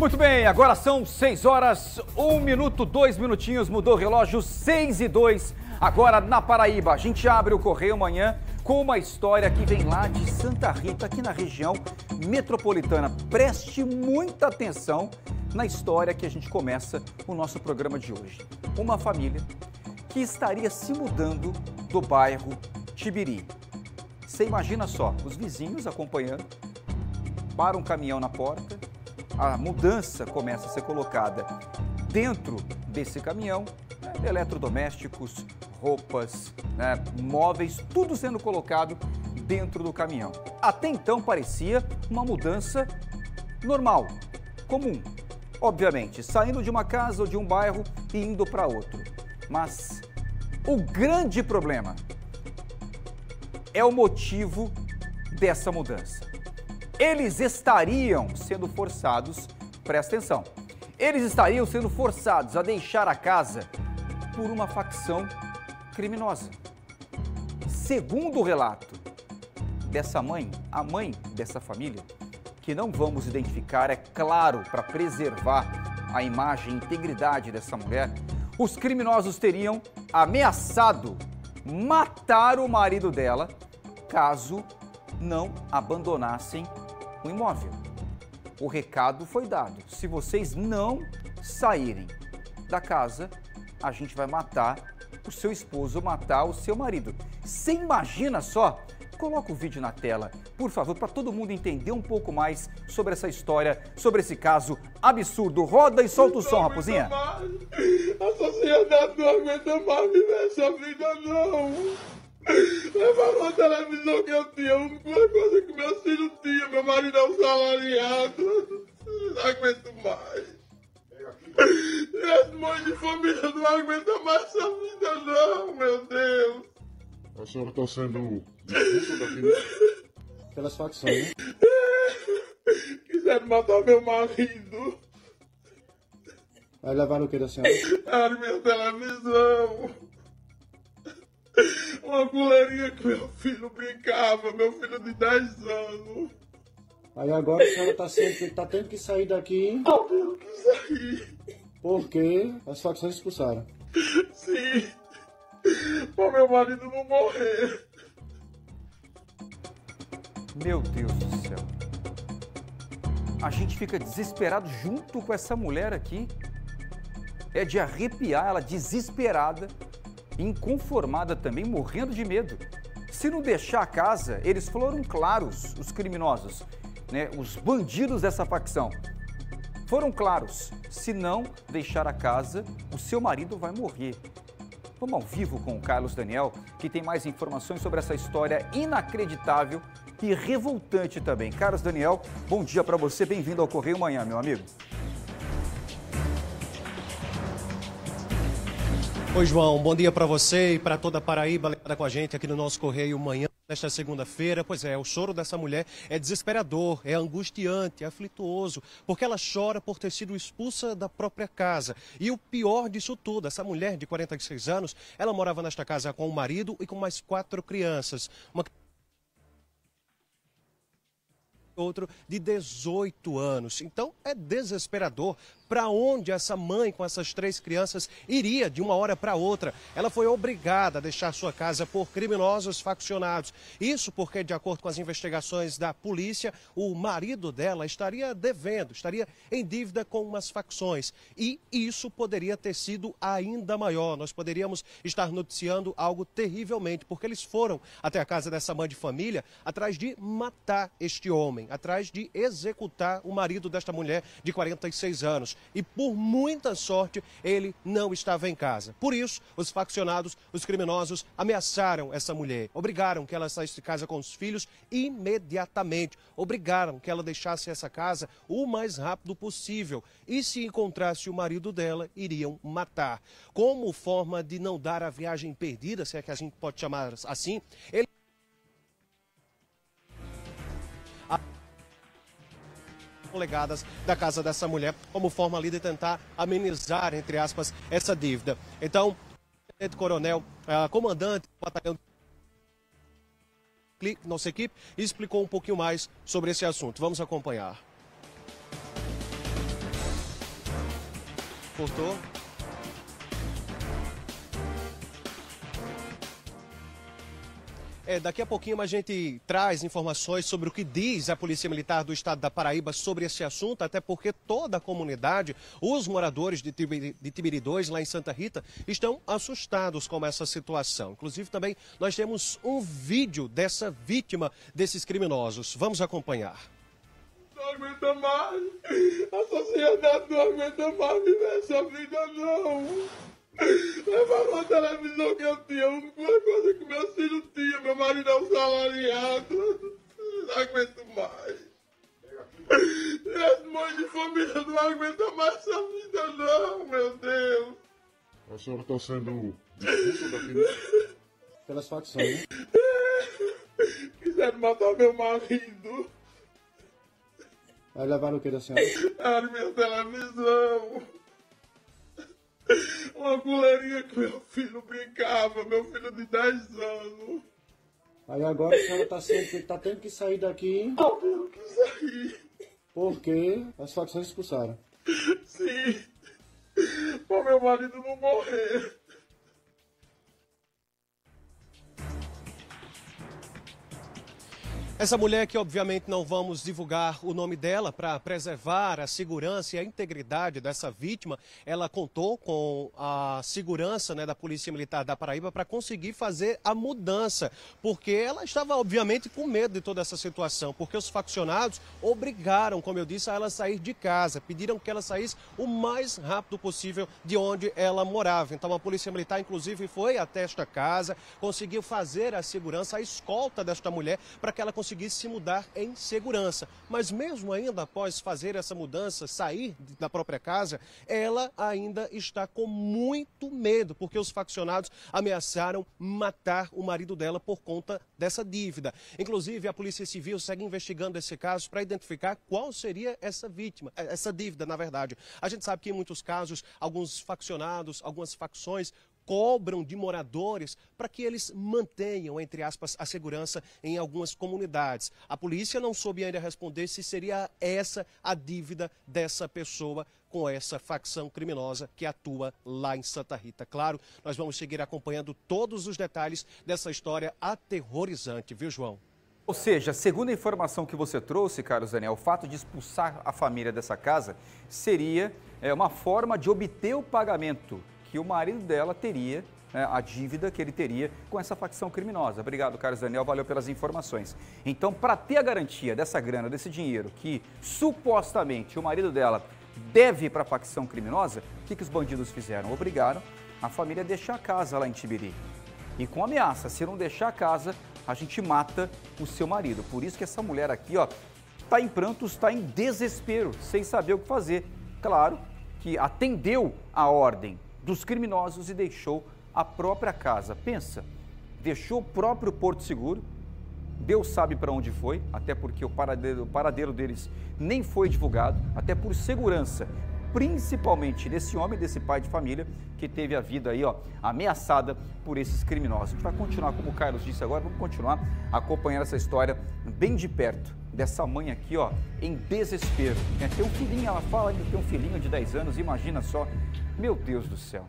Muito bem, agora são 6 horas, 1 minuto, 2 minutinhos, mudou o relógio, 6 e 2. Agora na Paraíba, a gente abre o Correio amanhã com uma história que vem lá de Santa Rita, aqui na região metropolitana. Preste muita atenção na história que a gente começa o nosso programa de hoje. Uma família que estaria se mudando do bairro Tibiri. Você imagina só, os vizinhos acompanhando, para um caminhão na porta, a mudança começa a ser colocada dentro desse caminhão, eletrodomésticos, roupas, né, móveis, tudo sendo colocado dentro do caminhão. Até então parecia uma mudança normal, comum. Obviamente, saindo de uma casa ou de um bairro e indo para outro. Mas o grande problema é o motivo dessa mudança. Eles estariam sendo forçados, presta atenção, eles estariam sendo forçados a deixar a casa por uma facção criminosa. Segundo o relato dessa mãe, a mãe dessa família, que não vamos identificar, é claro, para preservar a imagem e integridade dessa mulher, os criminosos teriam ameaçado matar o marido dela caso não abandonassem o imóvel. O recado foi dado: se vocês não saírem da casa, a gente vai matar o seu esposo, matar o seu marido. Você imagina só? Coloca o vídeo na tela, por favor, para todo mundo entender um pouco mais sobre essa história, sobre esse caso absurdo. Roda e solta o som, raposinha. A sociedade não aguenta mais viver essa vida, não. Levaram a televisão que eu tinha, a única coisa que meu filho tinha, meu marido é um salariado. Não aguento mais. E as mães de família não aguentam mais essa vida, não, meu Deus. O senhor está sendo expulso daqui pelas facções. né? Quiseram matar meu marido. Vai levar o que da senhora? Era minha televisão. Uma coleirinha que meu filho brincava, meu filho de 10 anos. Aí agora a senhora tá, sempre, tá tendo que sair daqui Eu tenho que sair. porque as facções expulsaram. Sim. Pra meu marido não morrer. Meu Deus do céu. A gente fica desesperado junto com essa mulher aqui. É de arrepiar, ela desesperada, inconformada também, morrendo de medo. Se não deixar a casa, eles foram claros, os criminosos, né, os bandidos dessa facção. Foram claros, se não deixar a casa, o seu marido vai morrer. Vamos ao vivo com o Carlos Daniel, que tem mais informações sobre essa história inacreditável e revoltante também. Carlos Daniel, bom dia para você, bem-vindo ao Correio Manhã, meu amigo. Oi, João, bom dia para você e para toda a Paraíba ligada com a gente aqui no nosso Correio Manhã. Nesta segunda-feira, pois é, o choro dessa mulher é desesperador, é angustiante, é aflituoso, porque ela chora por ter sido expulsa da própria casa. E o pior disso tudo, essa mulher de 46 anos, ela morava nesta casa com o marido e com mais quatro crianças. Uma outro de 18 anos. Então é desesperador para onde essa mãe com essas três crianças iria de uma hora para outra. Ela foi obrigada a deixar sua casa por criminosos faccionados. Isso porque, de acordo com as investigações da polícia, o marido dela estaria devendo, estaria em dívida com umas facções. E isso poderia ter sido ainda maior. Nós poderíamos estar noticiando algo terrivelmente, porque eles foram até a casa dessa mãe de família atrás de matar este homem, atrás de executar o marido desta mulher de 46 anos e por muita sorte ele não estava em casa. Por isso, os faccionados, os criminosos, ameaçaram essa mulher, obrigaram que ela saísse de casa com os filhos imediatamente, obrigaram que ela deixasse essa casa o mais rápido possível e se encontrasse o marido dela, iriam matar. Como forma de não dar a viagem perdida, se é que a gente pode chamar assim, ele polegadas da casa dessa mulher, como forma ali de tentar amenizar, entre aspas, essa dívida. Então, o coronel, eh, comandante do batalhão nossa equipe, explicou um pouquinho mais sobre esse assunto. Vamos acompanhar. cortou. É, daqui a pouquinho a gente traz informações sobre o que diz a Polícia Militar do Estado da Paraíba sobre esse assunto, até porque toda a comunidade, os moradores de Tibiri, de Tibiri 2, lá em Santa Rita, estão assustados com essa situação. Inclusive também nós temos um vídeo dessa vítima desses criminosos. Vamos acompanhar. Não aguenta mais. A sociedade não aguenta mais viver essa vida, não. Levava a televisão que eu tinha, a única coisa que meu filho tinha, meu marido é um salariado. Não aguento mais. E as mães de família não aguentam mais essa vida, não, meu Deus. A senhora está sendo expulsa daqui? Pelas facções, né? Quiseram matar meu marido. Aí levaram o que da senhora? Era minha televisão. Uma coleirinha que meu filho brincava, meu filho de 10 anos. Aí agora a senhora tá, sendo, tá tendo que sair daqui Eu tenho que sair. porque as facções expulsaram. Sim. Pra meu marido não morrer. Essa mulher que obviamente não vamos divulgar o nome dela para preservar a segurança e a integridade dessa vítima, ela contou com a segurança né, da Polícia Militar da Paraíba para conseguir fazer a mudança, porque ela estava obviamente com medo de toda essa situação, porque os faccionados obrigaram, como eu disse, a ela sair de casa, pediram que ela saísse o mais rápido possível de onde ela morava. Então a Polícia Militar inclusive foi até esta casa, conseguiu fazer a segurança, a escolta desta mulher para que ela conseguisse se mudar em segurança. Mas mesmo ainda após fazer essa mudança, sair da própria casa, ela ainda está com muito medo, porque os faccionados ameaçaram matar o marido dela por conta dessa dívida. Inclusive, a Polícia Civil segue investigando esse caso para identificar qual seria essa vítima, eh, essa dívida, na verdade. A gente sabe que em muitos casos, alguns faccionados, algumas facções cobram de moradores para que eles mantenham, entre aspas, a segurança em algumas comunidades. A polícia não soube ainda responder se seria essa a dívida dessa pessoa com essa facção criminosa que atua lá em Santa Rita. Claro, nós vamos seguir acompanhando todos os detalhes dessa história aterrorizante, viu, João? Ou seja, segundo a informação que você trouxe, Carlos Daniel, o fato de expulsar a família dessa casa seria é, uma forma de obter o pagamento que o marido dela teria, né, a dívida que ele teria com essa facção criminosa. Obrigado, Carlos Daniel, valeu pelas informações. Então, para ter a garantia dessa grana, desse dinheiro que supostamente o marido dela deve para a facção criminosa, o que, que os bandidos fizeram? Obrigaram a família a deixar a casa lá em Tibiri. E com ameaça, se não deixar a casa, a gente mata o seu marido. Por isso que essa mulher aqui, ó, está em prantos, está em desespero, sem saber o que fazer. Claro que atendeu a ordem dos criminosos e deixou a própria casa. Pensa, deixou o próprio Porto Seguro, Deus sabe para onde foi, até porque o paradeiro, o paradeiro deles nem foi divulgado, até por segurança, principalmente desse homem, desse pai de família que teve a vida aí, ó, ameaçada por esses criminosos. A gente vai continuar, como o Carlos disse agora, vamos continuar acompanhando essa história bem de perto dessa mãe aqui, ó, em desespero. Tem um filhinho, ela fala que tem um filhinho de 10 anos, imagina só. Meu Deus do céu.